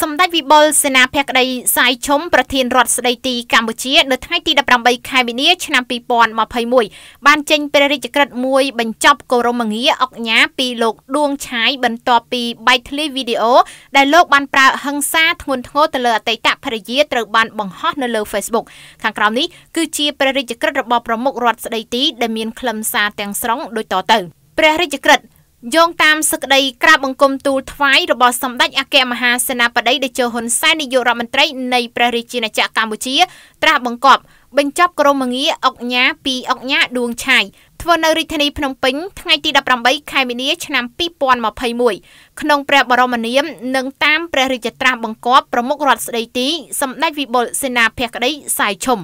សម្ដេចវិបុលសេនាភក្តីសាយឈុំប្រធានរដ្ឋស្ដីទីកម្ពុជានៅថ្ងៃទី18ខែមីនាឆ្នាំ2021បានចេញព្រះរាជក្រឹត្យមួយបញ្ចប់គោរមងារអុកញ៉ាពីលោកដួងឆាយបន្ទាប់ពីបែកធ្លាយវីដេអូដែលលោកបានប្រើហិង្សាធ្ងន់ធ្ងរទៅលើអតីតភរិយាត្រូវបានបង្ហោះនៅលើ Facebook ខាងក្រោមនេះគឺជាព្រះរាជក្រឹត្យរបស់ប្រមុខរដ្ឋស្ដីទីដែលមានខ្លឹមសារទាំងស្រុងដូចតទៅព្រះរាជក្រឹត្យ យោងតាមសក្តីក្រាបបង្គំទូលថ្វាយរបស់សម្ដេចអគ្គមហាសេនាបតីតេជោហ៊ុនសែននាយករដ្ឋមន្ត្រីនៃព្រះរាជាណាចក្រកម្ពុជា ត្រាស់បង្គាប់បញ្ចប់ក្រមងារអុកញ៉ាពីអុកញ៉ាដួងឆាយធ្វើនៅរាជធានីភ្នំពេញថ្ងៃទី18ខែមីនាឆ្នាំ2021ក្នុងព្រះបរមនាមនិងតាមព្រះរាជត្រាស់បង្គាប់ប្រមុខរដ្ឋស្ដីទីសម្ដេចវិបុលសេនាភក្តីសាយឈុំ